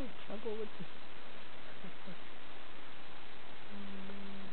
having trouble with this. Um,